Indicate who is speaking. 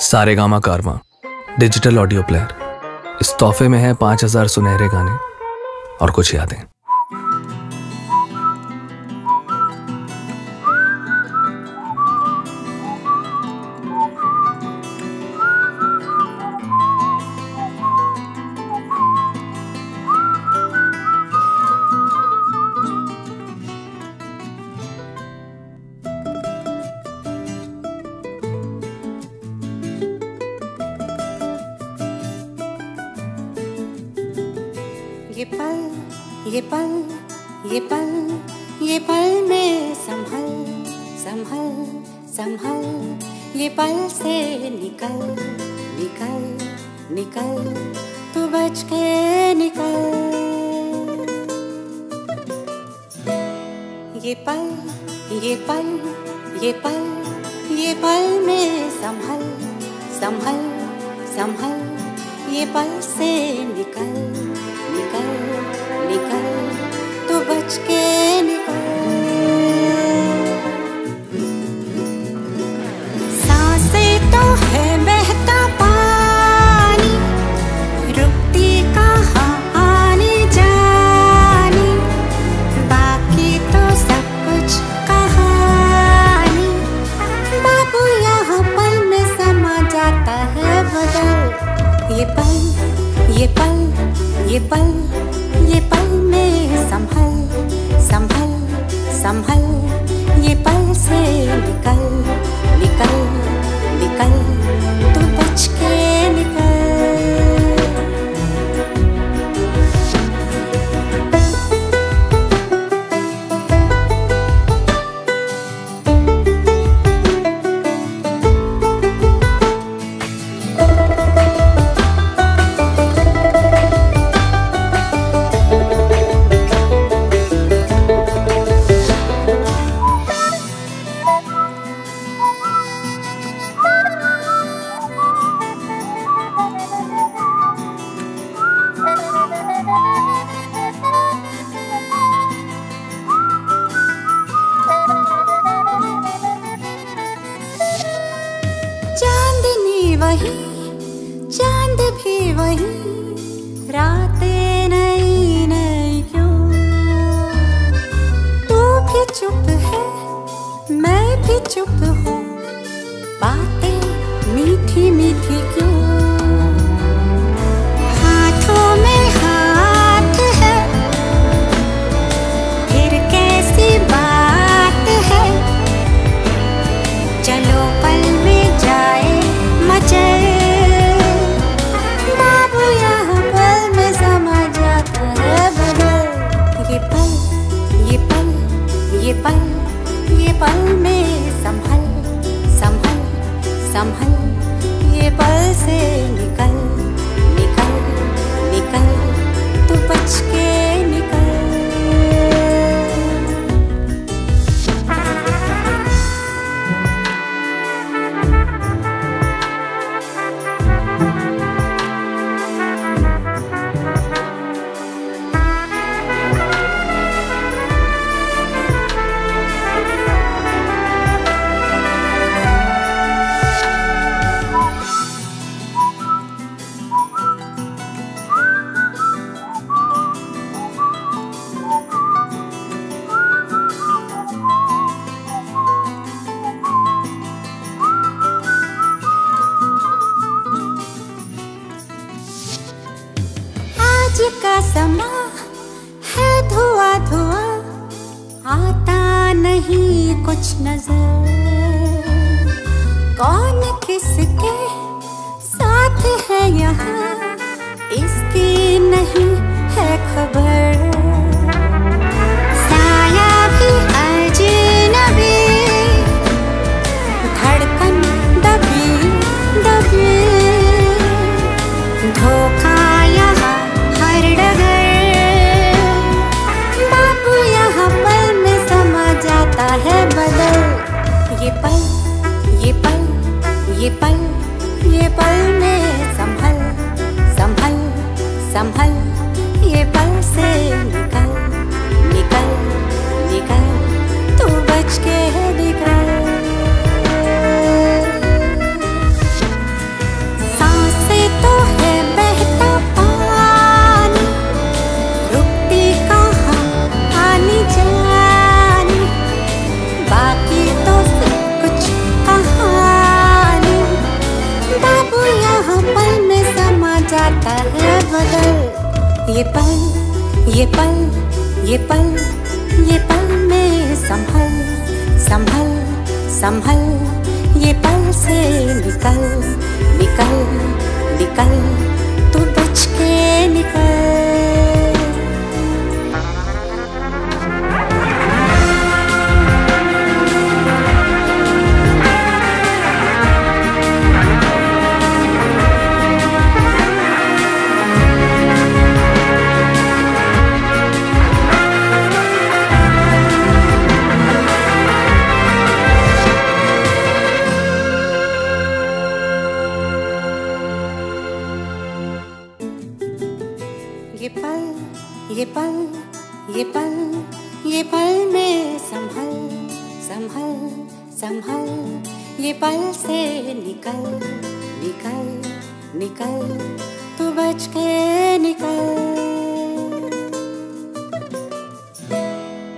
Speaker 1: सारे गामा कारवा digital audio player इस तोहफे में है पाँच हज़ार सुनहरे गाने और कुछ यादें।
Speaker 2: ये पल ये पल ये पल ये पल में संभल संभल संभल। ये पल से निकल निकल निकल, तू बच के निकल। ये पल ये पल ये पल ये पल में संभल संभल संभल। ये पल से निकल निकल। निकल, तू बच के तो पानी बाकी तो सब कुछ बाबू यहाँ पल समा जाता है बदल। ये पल ये पल ये पल। वही चाँद भी वही, रातें नई नई क्यों? तू भी चुप है, मैं भी चुप हूँ समा है धुआ धुआ, आता नहीं कुछ नज़र। कौन किसके साथ है यहाँ, इसकी नहीं है खबर। संभल ये पल से निकल निकल निकल तू बच के निकल ये पल ये पल ये पल ये पल में संभल संभल संभल, ये पल से निकल निकल निकल, तू बच के निकल। ये पल ये पल ये पल में संभल संभल संभल, ये पल से निकल निकल निकल, तू बच के निकल।